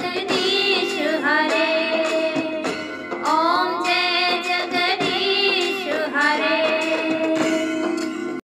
ಮಾತನ